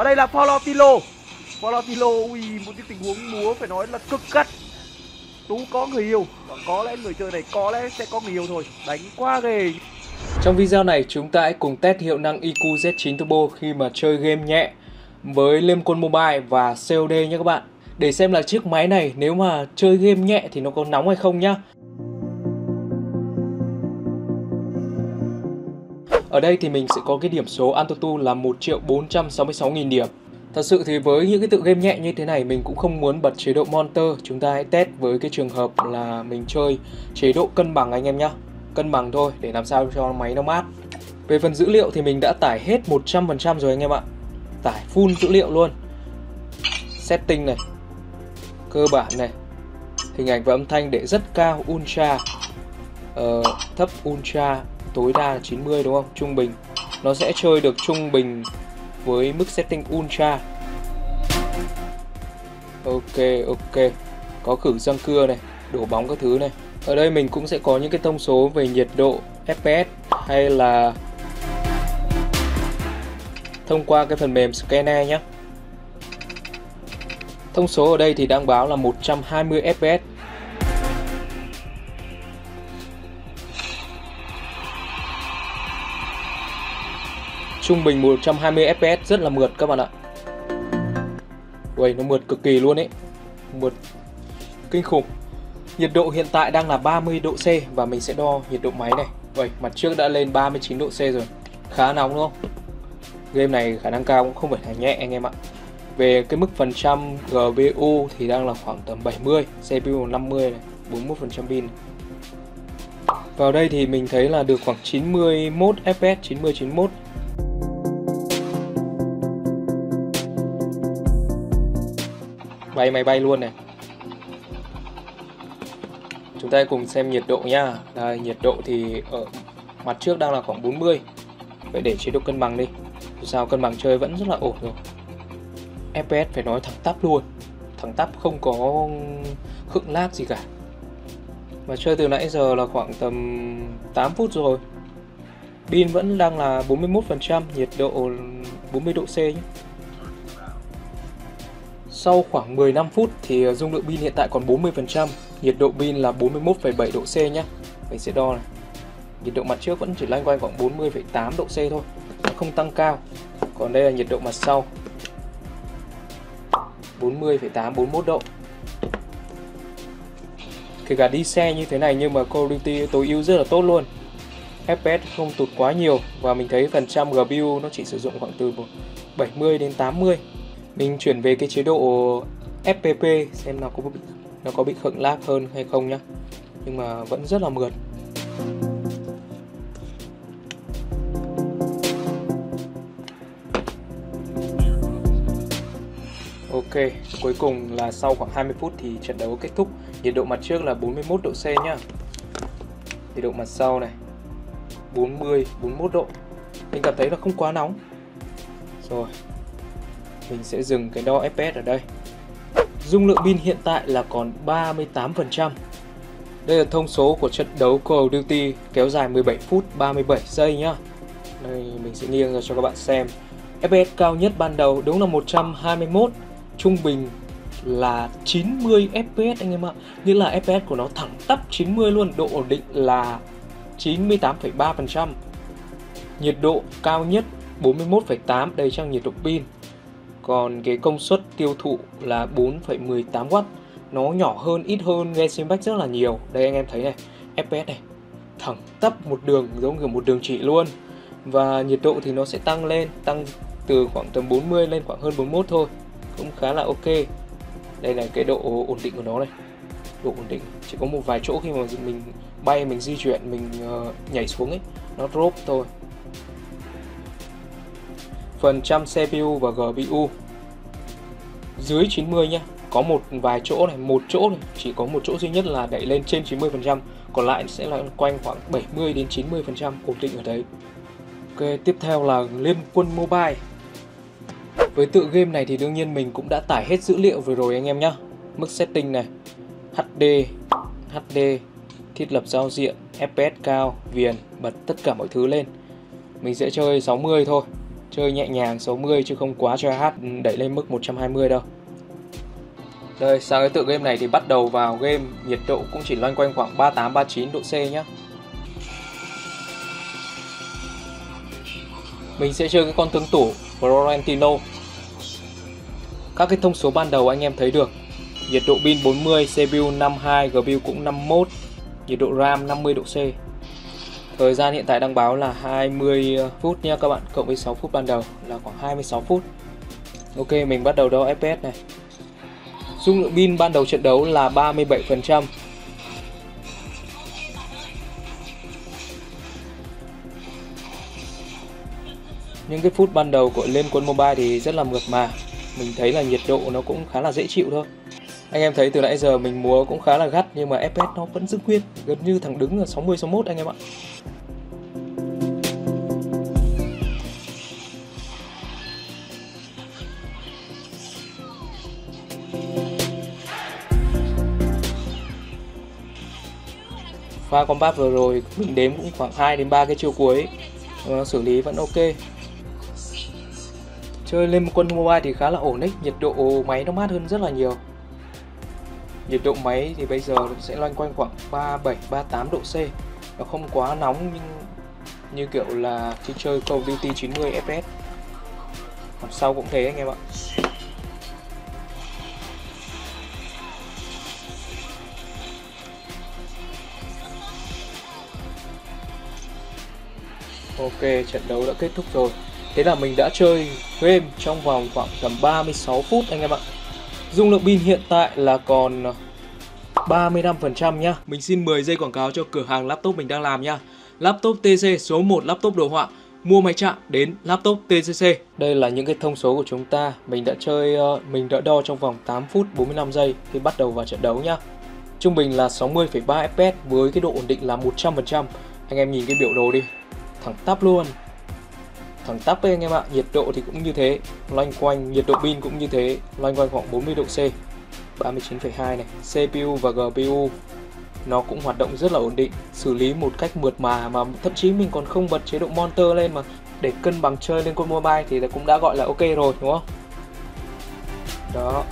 và đây là Florentino Florentino ui, một cái tình huống múa phải nói là cực gắt. Tú có người yêu. Và có lẽ người chơi này có lẽ sẽ có người yêu thôi. Đánh quá ghê. Trong video này, chúng ta hãy cùng test hiệu năng IQ Z9 Turbo khi mà chơi game nhẹ với Liêm Quân Mobile và COD nhé các bạn. Để xem là chiếc máy này, nếu mà chơi game nhẹ thì nó có nóng hay không nhá. Ở đây thì mình sẽ có cái điểm số Antutu là 1 triệu 466 nghìn điểm. Thật sự thì với những cái tự game nhẹ như thế này mình cũng không muốn bật chế độ monitor Chúng ta hãy test với cái trường hợp là mình chơi chế độ cân bằng anh em nhé Cân bằng thôi để làm sao cho máy nó mát. Về phần dữ liệu thì mình đã tải hết 100% rồi anh em ạ. Tải full dữ liệu luôn. Setting này Cơ bản này Hình ảnh và âm thanh để rất cao Ultra uh, Thấp Ultra tối đa là 90 đúng không? Trung bình nó sẽ chơi được trung bình với mức setting ultra. Ok ok. Có khử răng cưa này, đổ bóng các thứ này. Ở đây mình cũng sẽ có những cái thông số về nhiệt độ, FPS hay là thông qua cái phần mềm scanner nhé. Thông số ở đây thì đang báo là 120 FPS trung bình 120 fps rất là mượt các bạn ạ. Ui, nó mượt cực kỳ luôn ấy. Mượt kinh khủng. Nhiệt độ hiện tại đang là 30 độ C Và mình sẽ đo nhiệt độ máy này. Ui, mặt trước đã lên 39 độ C rồi. Khá nóng đúng không? Game này khả năng cao cũng không phải là nhẹ anh em ạ. Về cái mức phần trăm GPU thì đang là khoảng tầm 70 CPU 50 này 41% pin này. Vào đây thì mình thấy là được khoảng 91 FPS 90 91 bay máy bay luôn này. Chúng ta cùng xem nhiệt độ nhá. Đây, nhiệt độ thì ở mặt trước đang là khoảng 40 vậy để chế độ cân bằng đi. Sao cân bằng chơi vẫn rất là ổn rồi. FPS phải nói thẳng tắp luôn. Thẳng tắp không có khựng lag gì cả. Mà chơi từ nãy giờ là khoảng tầm 8 phút rồi. Pin vẫn đang là 41% nhiệt độ 40 độ C nhé sau khoảng 15 phút thì ờ, dung lượng pin hiện tại còn 40%, nhiệt độ pin là 41,7 độ C nhé. Mình sẽ đo này. Nhiệt độ mặt trước vẫn chỉ loanh quanh khoảng 40,8 độ C thôi, nó không tăng cao. Còn đây là nhiệt độ mặt sau. 40,8 41 độ. Kể cả đi xe như thế này nhưng mà Call of Duty tối ưu rất là tốt luôn. FPS không tụt quá nhiều và mình thấy phần trăm GPU nó chỉ sử dụng khoảng từ 70 đến 80 mình chuyển về cái chế độ FPP xem nó có bị nó có bị khựng lag hơn hay không nhá. Nhưng mà vẫn rất là mượt. Ok, cuối cùng là sau khoảng 20 phút thì trận đấu kết thúc. Nhiệt độ mặt trước là 41 độ C nhá. Nhiệt độ mặt sau này 40, 41 độ. Mình cảm thấy nó không quá nóng. Rồi, mình sẽ dừng cái đo FPS ở đây. Dung lượng pin hiện tại là còn 38% đây là thông số của trận đấu Call of Duty kéo dài 17 phút 37 giây nhá. Đây mình sẽ nghiêng ra cho các bạn xem. FPS cao nhất ban đầu đúng là 121 trung bình là 90 FPS anh em ạ. Nghĩa là FPS của nó thẳng tắp 90 luôn Độ ổn định là 98,3% Nhiệt độ cao nhất 41,8 Đây trong nhiệt độ pin còn cái công suất tiêu thụ là 4,18W nó nhỏ hơn ít hơn Genshin Impact rất là nhiều. Đây anh em thấy này FPS này thẳng tắp một đường giống kiểu một đường chỉ luôn. Và nhiệt độ thì nó sẽ tăng lên tăng từ khoảng tầm 40 lên khoảng hơn 41 thôi. Cũng khá là ok. Đây là cái độ ổn định của nó này. Độ ổn định. Chỉ có một vài chỗ khi mà mình bay mình di chuyển mình uh, nhảy xuống ấy nó drop thôi phần trăm CPU và GPU dưới 90 nhé có một vài chỗ này, một chỗ này, chỉ có một chỗ duy nhất là đẩy lên trên 90% còn lại sẽ là quanh khoảng 70 đến 90% ổn định ở đấy. Ok, tiếp theo là Liên Quân Mobile. Với tự game này thì đương nhiên mình cũng đã tải hết dữ liệu vừa rồi anh em nhé mức setting này HD HD thiết lập giao diện FPS cao, viền, bật tất cả mọi thứ lên. Mình sẽ chơi 60 thôi chơi nhẹ nhàng 60 chứ không quá cho hát ừ, đẩy lên mức 120 đâu. Đây, sang cái tựa game này thì bắt đầu vào game, nhiệt độ cũng chỉ loanh quanh khoảng 38 39 độ C nhé mình sẽ chơi cái con tướng tủ Florentino. Các cái thông số ban đầu anh em thấy được. Nhiệt độ pin 40 CPU 52 GPU cũng 51 nhiệt độ RAM 50 độ C. Thời gian hiện tại đang báo là 20 ờ, phút nha các bạn, cộng với 6 phút ban đầu là khoảng 26 phút. Ok, mình bắt đầu đo FPS này. Dung lượng pin ban đầu trận đấu là 37%. Những cái phút ban đầu của Liên Quân Mobile thì rất là mượt mà. Mình thấy là nhiệt độ nó cũng khá là dễ chịu thôi. Anh em thấy từ nãy giờ mình múa cũng khá là gắt nhưng mà FPS nó vẫn giữ nguyên, gần như thằng đứng là 60 61 anh em ạ. pha combat vừa rồi mình đếm cũng khoảng 2 đến 3 cái chiêu cuối uh, xử lý vẫn ok chơi lên một quân mobile thì khá là ổn đấy nhiệt độ máy nó mát hơn rất là nhiều nhiệt độ máy thì bây giờ sẽ loanh quanh khoảng 37 38 độ C nó không quá nóng nhưng như kiểu là khi chơi Call of Duty 90 FPS còn sau cũng thế anh em ạ Ok, trận đấu đã kết thúc rồi. Thế là mình đã chơi game trong vòng khoảng tầm 36 phút anh em ạ. Dung lượng pin hiện tại là còn ờ, 35% nhá. Mình xin 10 giây quảng cáo cho cửa hàng laptop mình đang làm nhá. Laptop TC số 1 laptop đồ họa mua máy chạm đến laptop TCC. Đây là những cái thông số của chúng ta. Mình đã chơi ờ, mình đã đo trong vòng 8 phút 45 giây khi bắt đầu vào trận đấu nhá. Trung bình là 60,3 fps với cái độ ổn định là 100%. Anh em nhìn cái biểu đồ đi, thẳng tắp luôn thẳng tắp ấy anh em ạ nhiệt độ thì cũng như thế. Loanh quanh nhiệt độ pin cũng như thế. Loanh quanh khoảng 40 độ C 39,2 này. CPU và GPU nó cũng hoạt động rất là ổn định. Xử lý một cách mượt mà mà thậm chí mình còn không bật chế độ monitor lên mà để cân bằng chơi lên con mobile thì cũng đã gọi là ok rồi đúng không? Đó.